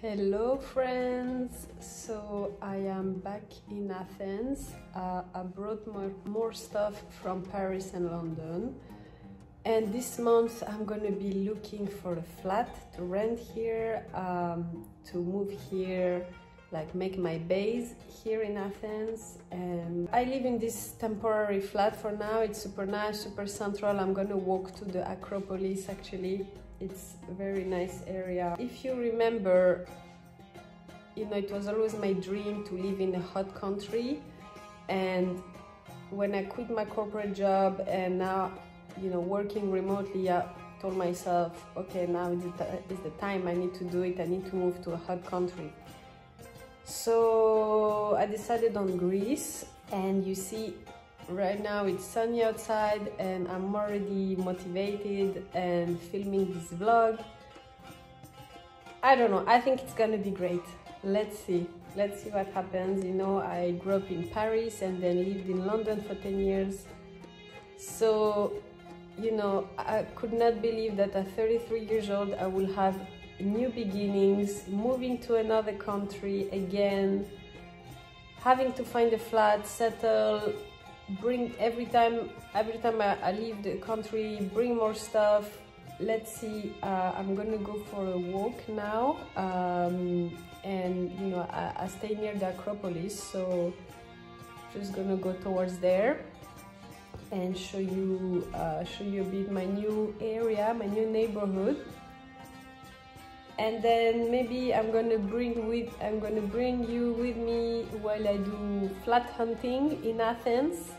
Hello friends! So I am back in Athens. Uh, I brought more, more stuff from Paris and London. And this month I'm gonna be looking for a flat to rent here, um, to move here, like make my base here in Athens. And I live in this temporary flat for now. It's super nice, super central. I'm gonna walk to the Acropolis actually it's a very nice area. If you remember, you know, it was always my dream to live in a hot country. And when I quit my corporate job and now, you know, working remotely, I told myself, okay, now is the time I need to do it. I need to move to a hot country. So I decided on Greece and you see Right now it's sunny outside and I'm already motivated and filming this vlog. I don't know, I think it's gonna be great. Let's see, let's see what happens. You know, I grew up in Paris and then lived in London for 10 years. So, you know, I could not believe that at 33 years old I will have new beginnings, moving to another country again, having to find a flat, settle, bring every time every time I, I, leave the country bring more stuff. Let's see uh, I'm gonna go for a walk now um, and you know I, I, stay near the Acropolis so just gonna go towards there and show you uh, show you a bit my new area my new neighborhood and then maybe I'm gonna bring with I'm gonna bring you with me while I do flat hunting in Athens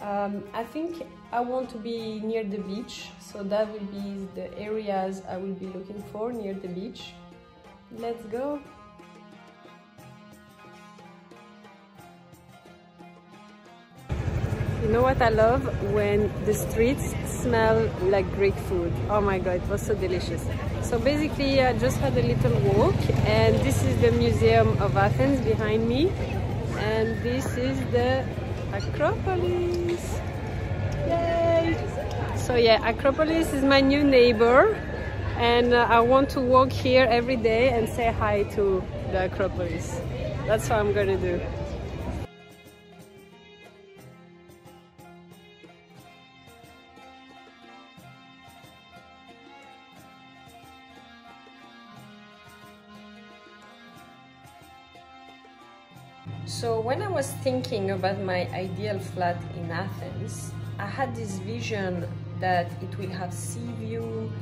um, I think I want to be near the beach, so that will be the areas I will be looking for near the beach. Let's go! You know what I love? When the streets smell like Greek food. Oh my god, it was so delicious. So basically I just had a little walk and this is the Museum of Athens behind me and this is the Acropolis. Yay! So yeah, Acropolis is my new neighbor and uh, I want to walk here every day and say hi to the Acropolis. That's what I'm gonna do. So when I was thinking about my ideal flat in Athens, I had this vision that it will have sea view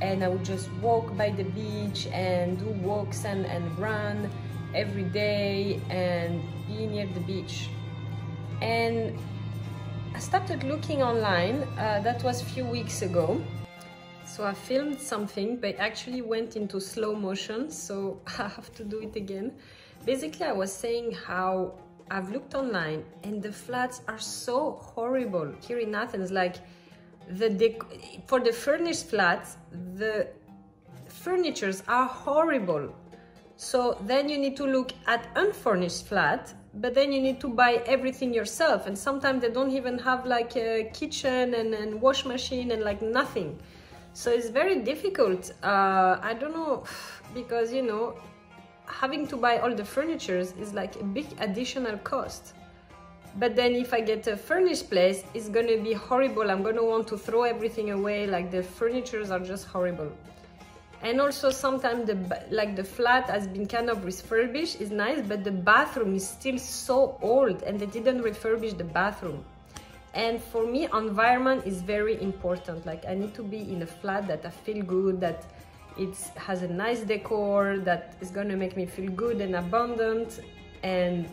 and I would just walk by the beach and do walks and, and run every day and be near the beach. And I started looking online, uh, that was a few weeks ago. So I filmed something, but actually went into slow motion, so I have to do it again. Basically, I was saying how I've looked online and the flats are so horrible here in Athens. Like the for the furnished flats, the furnitures are horrible. So then you need to look at unfurnished flat, but then you need to buy everything yourself. And sometimes they don't even have like a kitchen and, and wash machine and like nothing. So it's very difficult. Uh, I don't know, because you know, having to buy all the furnitures is like a big additional cost. But then if I get a furnished place, it's gonna be horrible. I'm gonna want to throw everything away. Like the furnitures are just horrible. And also sometimes the like the flat has been kind of refurbished is nice, but the bathroom is still so old and they didn't refurbish the bathroom. And for me, environment is very important. Like I need to be in a flat that I feel good, that it has a nice decor that is gonna make me feel good and abundant and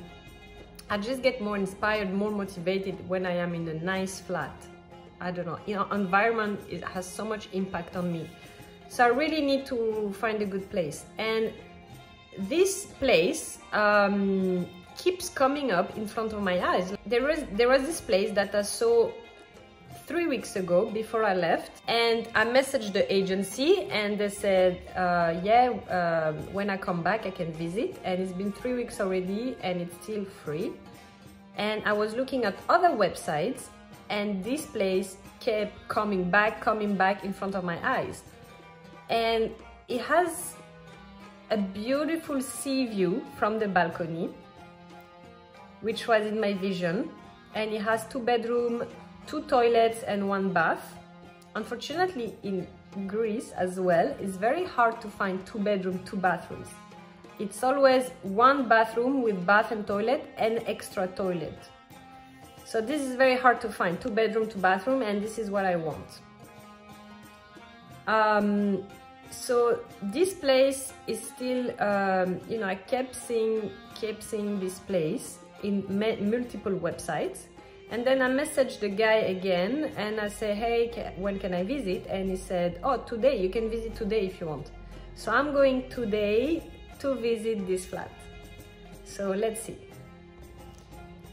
I just get more inspired, more motivated when I am in a nice flat. I don't know, you know, environment has so much impact on me. So I really need to find a good place. And this place um, keeps coming up in front of my eyes. There was, there was this place that I saw three weeks ago before I left and I messaged the agency and they said uh, yeah uh, when I come back I can visit and it's been three weeks already and it's still free and I was looking at other websites and this place kept coming back coming back in front of my eyes and it has a beautiful sea view from the balcony, which was in my vision. And it has two bedroom, two toilets and one bath. Unfortunately, in Greece as well, it's very hard to find two bedroom, two bathrooms. It's always one bathroom with bath and toilet and extra toilet. So this is very hard to find, two bedroom, two bathroom, and this is what I want. Um, so this place is still, um, you know, I kept seeing, kept seeing this place in multiple websites. And then I messaged the guy again and I say, hey, when can I visit? And he said, oh, today, you can visit today if you want. So I'm going today to visit this flat. So let's see.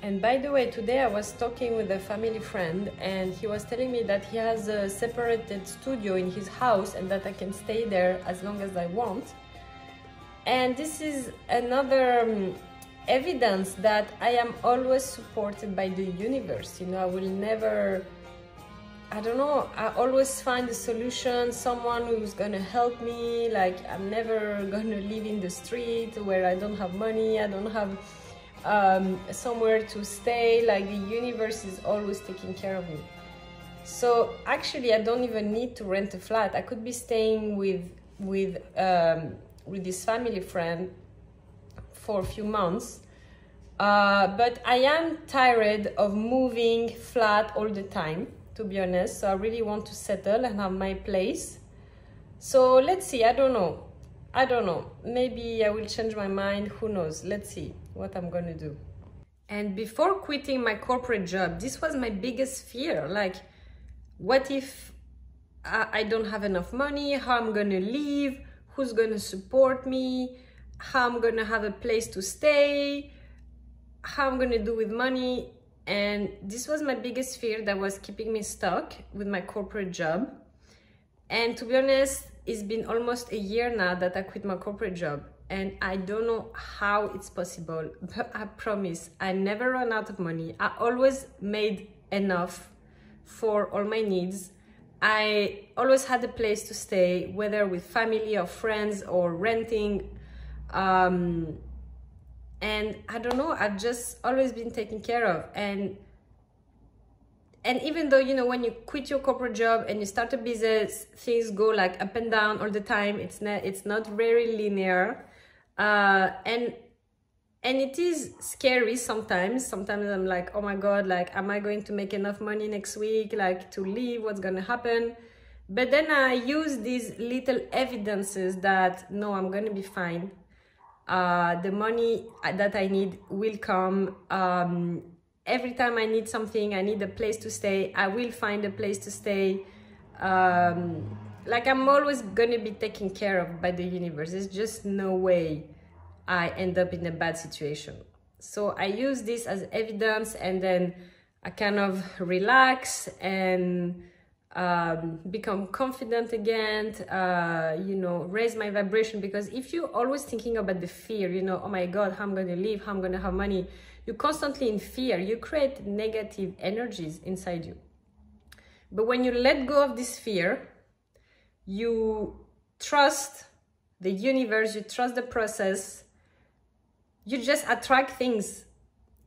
And by the way, today I was talking with a family friend and he was telling me that he has a separated studio in his house and that I can stay there as long as I want. And this is another um, evidence that I am always supported by the universe. You know, I will never, I don't know, I always find a solution, someone who's gonna help me. Like, I'm never gonna live in the street where I don't have money, I don't have um, somewhere to stay like the universe is always taking care of me so actually I don't even need to rent a flat I could be staying with with um, with this family friend for a few months uh, but I am tired of moving flat all the time to be honest so I really want to settle and have my place so let's see I don't know I don't know maybe I will change my mind who knows let's see what I'm gonna do. And before quitting my corporate job, this was my biggest fear. Like, what if I don't have enough money? How I'm gonna live? Who's gonna support me? How I'm gonna have a place to stay? How I'm gonna do with money? And this was my biggest fear that was keeping me stuck with my corporate job. And to be honest, it's been almost a year now that I quit my corporate job and I don't know how it's possible, but I promise I never run out of money. I always made enough for all my needs. I always had a place to stay, whether with family or friends or renting. Um, and I don't know, I've just always been taken care of. And and even though you know when you quit your corporate job and you start a business things go like up and down all the time it's not it's not very linear. Uh, and and it is scary sometimes. Sometimes i'm like oh my god like am i going to make enough money next week like to leave what's gonna happen? But then i use these little evidences that no i'm gonna be fine uh, the money that i need will come um, every time i need something i need a place to stay i will find a place to stay um, like I'm always gonna be taken care of by the universe. There's just no way I end up in a bad situation. So I use this as evidence and then I kind of relax and um, become confident again, uh, you know, raise my vibration. Because if you're always thinking about the fear, you know, oh my God, how I'm going to live, how I'm going to have money, you're constantly in fear. You create negative energies inside you. But when you let go of this fear, you trust the universe, you trust the process, you just attract things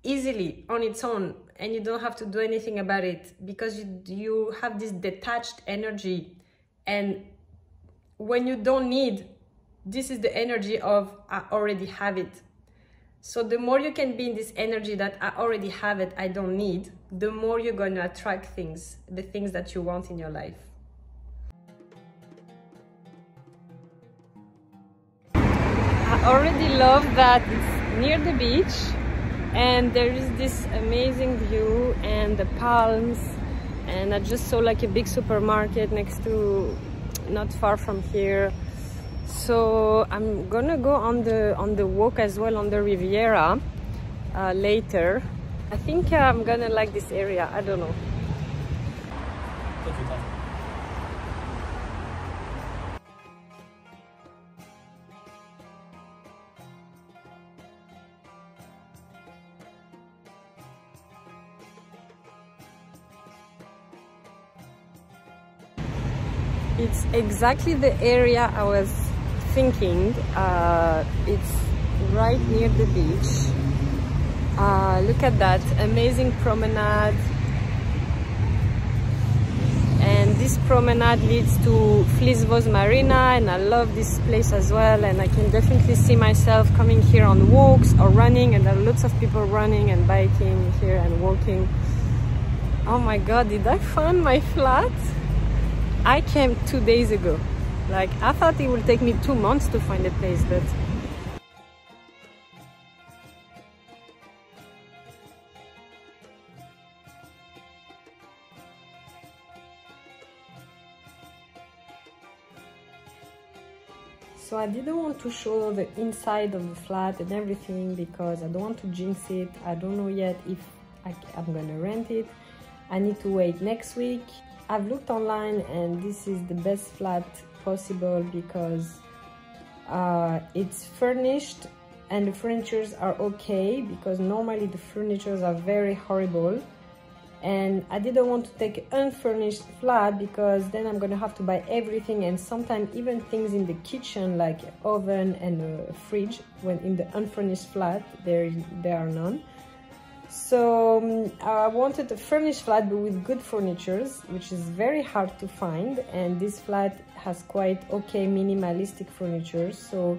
easily on its own and you don't have to do anything about it because you, you have this detached energy. And when you don't need this is the energy of i already have it. So the more you can be in this energy that i already have it i don't need the more you're going to attract things the things that you want in your life. I already love that it's near the beach and there is this amazing view and the palms. And I just saw like a big supermarket next to not far from here. So I'm gonna go on the on the walk as well on the Riviera uh, later. I think I'm gonna like this area. I don't know It's exactly the area I was thinking, uh, it's right near the beach. Uh, look at that amazing promenade. And this promenade leads to Flisvos Marina and I love this place as well. And I can definitely see myself coming here on walks or running and there are lots of people running and biking here and walking. Oh my god did I find my flat I came two days ago. Like I thought it would take me two months to find a place but so I didn't want to show the inside of the flat and everything because I don't want to jinx it. I don't know yet if I, am gonna rent it. I need to wait next week I've looked online and this is the best flat possible because uh, it's furnished and the furnitures are okay because normally the furnitures are very horrible. And I didn't want to take unfurnished flat because then I'm gonna have to buy everything and sometimes even things in the kitchen like oven and a fridge when in the unfurnished flat there there are none so um, I wanted a furnished flat but with good furnitures which is very hard to find and this flat has quite okay minimalistic furniture so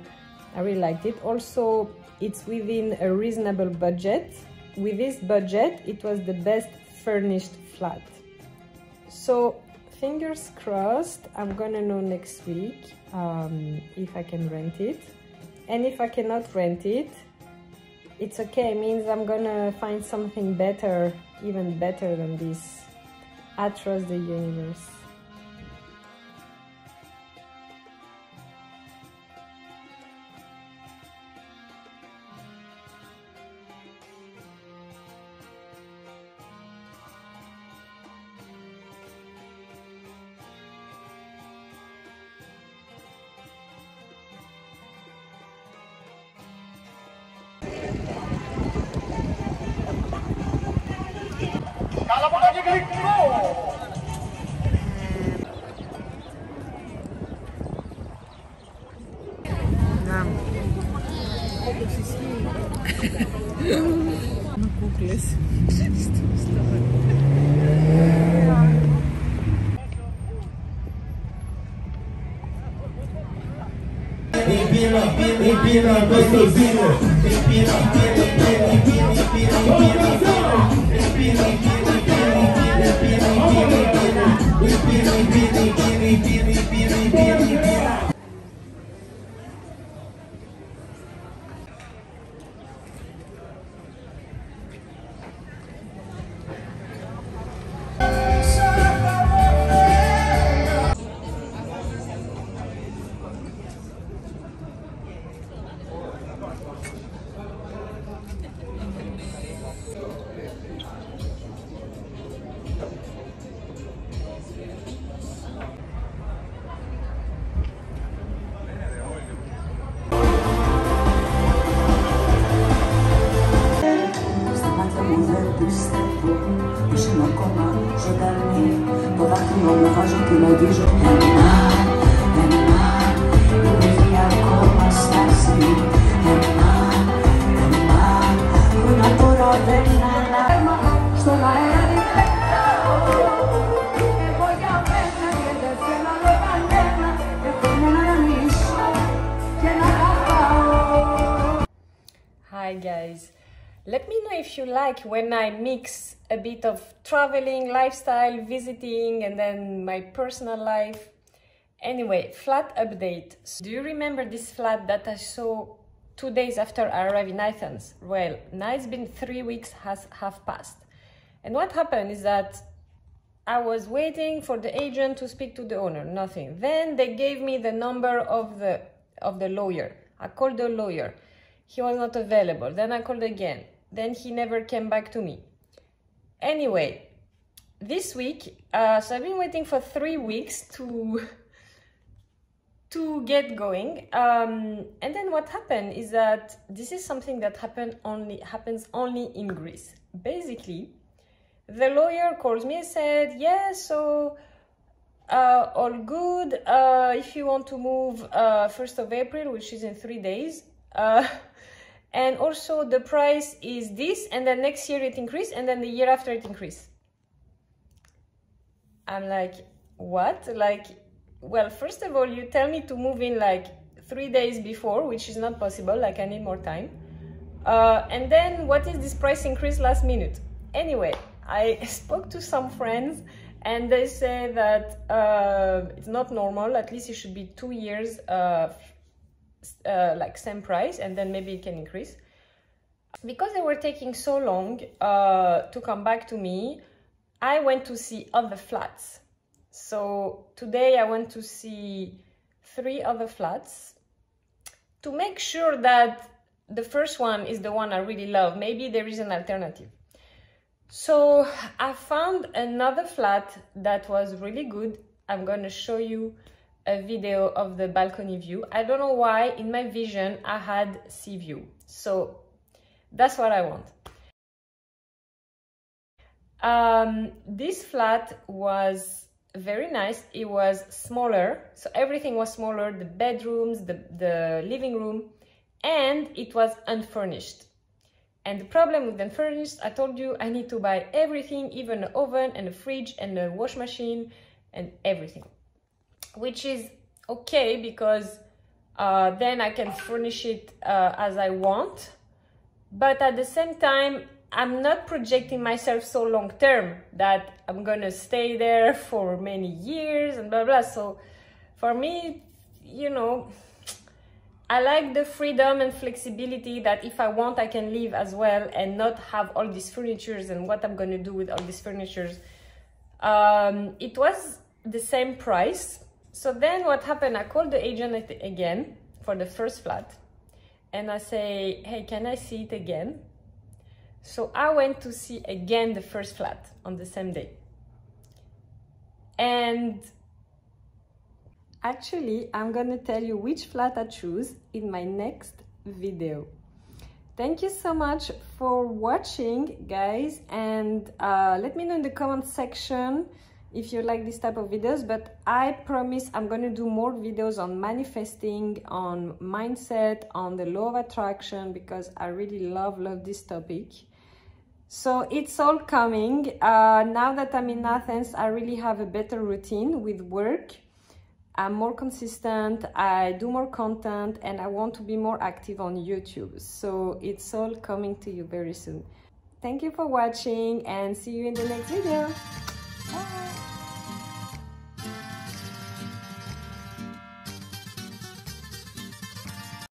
I really liked it also it's within a reasonable budget with this budget it was the best furnished flat. So fingers crossed, I'm gonna know next week um, if I can rent it. And if I cannot rent it, it's okay, means I'm gonna find something better, even better than this. I trust the universe. inspira nuestro cielo. Inspira, inspira, inspira, inspira, inspira, inspira, inspira, inspira, inspira, inspira, inspira, inspira, inspira, inspira, inspira, inspira, inspira, inspira, ustępu i szeroko mam, że dalej Podatną na warze Let me know if you like when I mix a bit of traveling, lifestyle, visiting, and then my personal life. Anyway, flat update. Do you remember this flat that I saw two days after I arrived in Athens? Well, now it's been three weeks has have passed. And what happened is that I was waiting for the agent to speak to the owner, nothing. Then they gave me the number of the of the lawyer. I called the lawyer. He was not available. Then I called again. Then he never came back to me. Anyway, this week, uh, so I've been waiting for three weeks to to get going. Um, and then what happened is that this is something that happen only happens only in Greece. Basically, the lawyer calls me and said, "Yeah, so uh, all good. Uh, if you want to move uh, 1st of April, which is in three days. And also the price is this, and then next year it increase, and then the year after it increase. I'm like, what? Like, well, first of all, you tell me to move in like three days before, which is not possible, like I need more time. Uh, and then what is this price increase last minute? Anyway, I spoke to some friends and they say that uh, it's not normal. At least it should be two years, uh, uh, like same price, and then maybe it can increase. Because they were taking so long uh, to come back to me, I went to see other flats. So today I went to see three other flats to make sure that the first one is the one I really love. Maybe there is an alternative. So I found another flat that was really good. I'm gonna show you a video of the balcony view. I don't know why in my vision I had sea view. So that's what I want. Um, this flat was very nice. It was smaller, so everything was smaller, the bedrooms, the, the living room, and it was unfurnished. And the problem with unfurnished, I told you I need to buy everything, even an oven and a fridge and a wash machine and everything. Which is okay because uh, then I can furnish it uh, as I want. But at the same time, I'm not projecting myself so long term that I'm gonna stay there for many years and blah blah. So for me, you know, I like the freedom and flexibility that if I want, I can leave as well and not have all these furnitures and what I'm gonna do with all these furnitures. Um, it was the same price. So then what happened, I called the agent again for the first flat and I say, hey, can I see it again? So I went to see again the first flat on the same day. And actually, I'm gonna tell you which flat I choose in my next video. Thank you so much for watching, guys, and uh, let me know in the comment section if you like this type of videos but i promise i'm going to do more videos on manifesting on mindset on the law of attraction because i really love love this topic so it's all coming. Uh, now that I'm in Athens, I really have a better routine with work. I'm more consistent, I do more content, and I want to be more active on YouTube. So it's all coming to you very soon. Thank you for watching and see you in the next video. Oh.